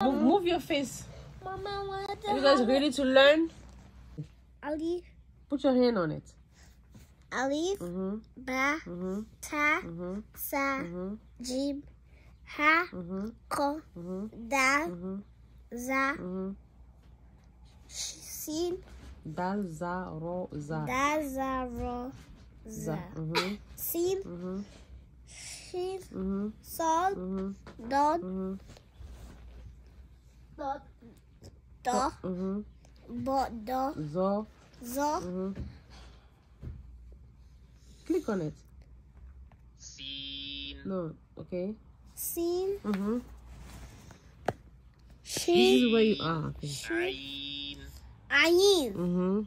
Move, move your face. Mama, what Are you guys ready to learn? Ali. Put your hand on it. Alif, Mm-hmm. Ba, Mm-hmm. Ta, Mm-hmm. Sa, Mm-hmm. Jim, Ha, Mm-hmm. Ko, Mm-hmm. Dal. Za. Sin, Dal, za, ro, za. Da, Za, Ro, Za. Sin. Shin. Sol, Mm-hmm. Dot. Dot, Do, Mm-hmm. Bo, Do, Zo. Zo, Mm-hmm. Click on it. Sin, No. Okay. Sin, Mm-hmm. This is where you are. Okay. Ain, Ayin, Mm-hmm.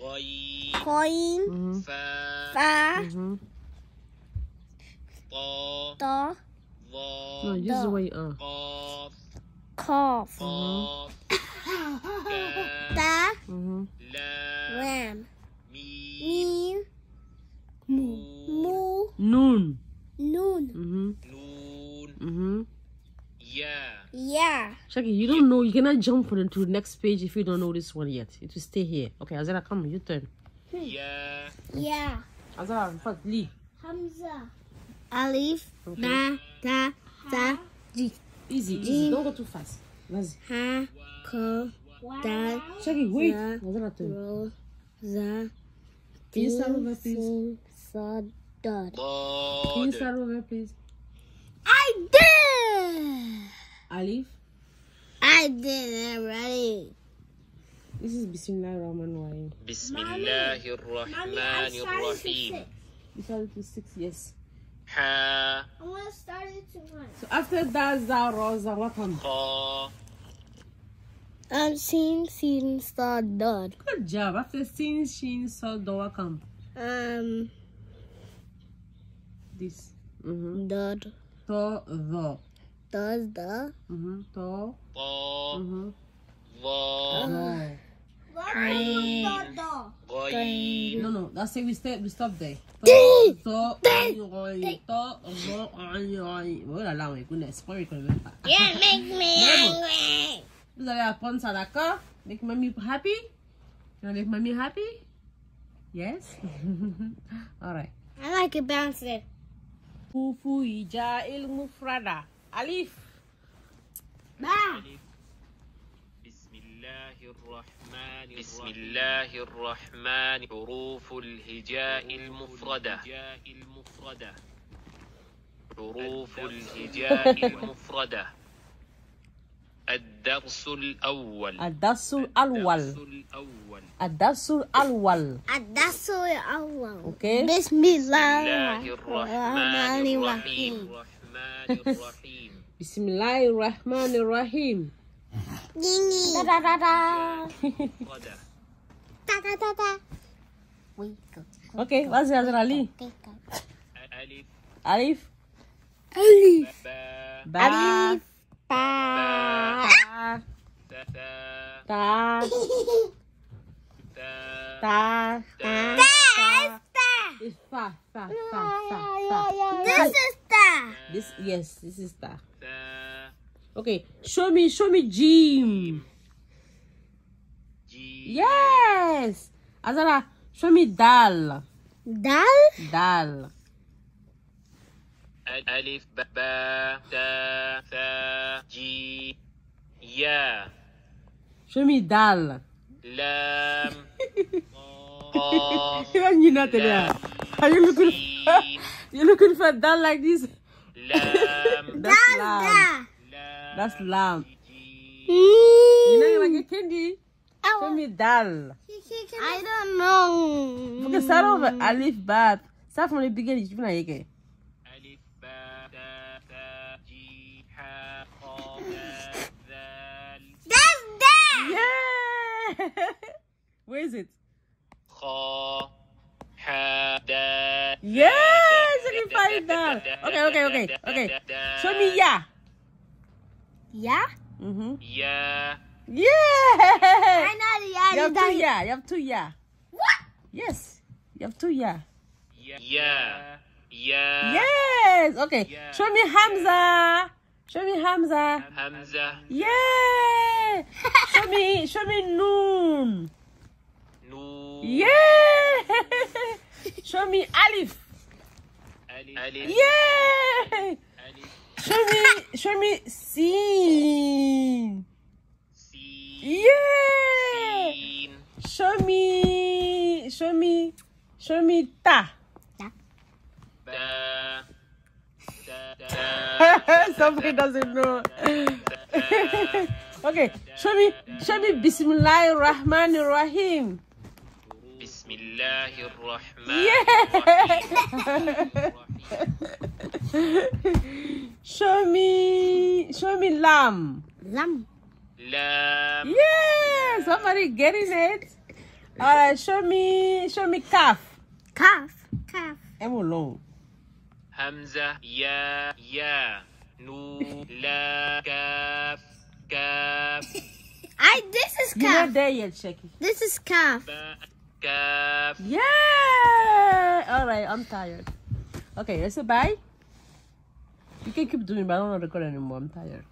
Ghain, Koin, Mm-hmm. Fa, Fa, Mm-hmm. Ta, Do, Dha, No, this is where you are. Qaf, Kof, Qaf, Mm-hmm. Lam, Ram, Nun, Mu, Noon. Mm-hmm. Mm-hmm. Ya, Ya, Shaki, you don't know. You cannot jump on to the next page if you don't know this one yet. It will stay here. Okay, Azara, come. You turn. Ya, Ya, Azara, in fact, Lee. Hamza, Alif, Okay. Ba, Ta, Sa, Ji, Easy, easy. Don't go too fast. Let's. Ha, Ko, Dal, Shaki, wait. Yeah. Azara, turn. Ro, Za, Can you start over, please? Sin, Sa, Dod. Can you start over, please? I did! Alif. I did already. This is Bismillah Rahman Rahim. Bismillahir Rahmanir Rahim, You started to six, yes. Ha, I want to start it to one. So after that, Za, Ro, Za, what come? Kha, I'm seeing Sin, Sa, Dod. Good job. After Sin, Shin, Sol, Do, what come? Um, This. Mm-hmm. Dod. To, the. Does the Mm-hmm. To. Ta, Mm-hmm. Dha, Tho. Ain, Ghain, No, no. That's it. We stay. We stop there. Ding! To, To, Oi, To, Tho, Oi, Oi. Oh là là, my goodness. Pas reconnu même pas. You make me angry. Vous allez apprendre ça, d'accord? Make mommy happy? You wanna make mommy happy? Yes? Alright. I like it bouncing. Fufu ija il mufrada. Alif. الرحمن بسم الله الرحمن حروف الهجاء المفردة المفردة حروف الهجاء المفردة الدرس الأول Adasul alwal. الدرس الأول Adasul alwal. That's what I want. Okay? بسم. الله الرحمن الرحيم Da da da da. da da da da. Okay, what's the other Ali? Alif. Alif. Alif. Ba. Alif. Ta. Ta. Ta. This is ta. This yes, this is ta. ta. Okay, show me, show me Jim. Yes. Azara, show me dal. Dal? Dal. Alif, ba, ta, ta, g, ya. Show me dal. Lam. Even you not there. Are you looking? you looking for dal like this? Lam. That's lamb. Mm. You know you like a candy? Show me dal. I don't know. Okay, start over. Alif bat. Start from the beginning. You know again. Alif bat. That's that. Yeah. Where is it? Kha. Ha. Da. Yes, you find that. Okay, okay, okay, okay. Show me yeah. Yeah? Mm-hmm. Yeah. Yeah! I know yeah. You have two yeah. You have two yeah. What? Yes. You have two yeah. Yeah. Yeah. Yes. Okay. Yeah. Show me Hamza. Show me Hamza. Hamza. Yeah. show me. Show me Noon. Noon. Yeah. show me Alif. Alif. Alif. Yeah. Show me, show me, Sin. Sin. Yeah. Sin. Show me, show me, show me ta. Da. Da. Da. Somebody doesn't know. okay, show me, show me Bismillahir Rahmanir Rahim. Bismillahir Rahmanir Rahim. Yeah. Show me, show me Lam. Lam. Lam. Yeah, somebody getting it. All right, show me, show me Qaf. Qaf. Qaf. Emolo. Hamza. Yeah. Yeah. No. La. Qaf. Qaf. I. This is Qaf. You're not there yet, Sheki. This is Qaf. Qaf. Yeah. All right, I'm tired. Okay, let's say bye. You can keep doing, but I don't want to record anymore. I'm tired.